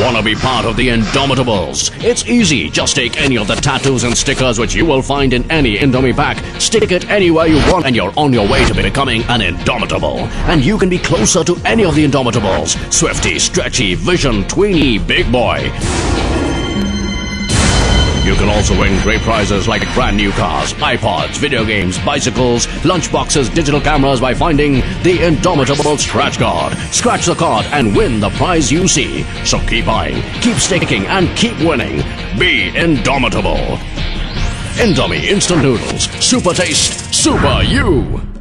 wanna be part of the Indomitables? It's easy. Just take any of the tattoos and stickers which you will find in any Indomie pack, stick it anywhere you want, and you're on your way to becoming an Indomitable. And you can be closer to any of the Indomitables. Swifty, Stretchy, Vision, Tweenie, Big Boy. You can also win great prizes like brand new cars, iPods, video games, bicycles, lunchboxes, digital cameras by finding the Indomitable Scratch Card. Scratch the card and win the prize you see. So keep buying, keep sticking, and keep winning. Be Indomitable. Indomie Instant Noodles. Super taste, super you.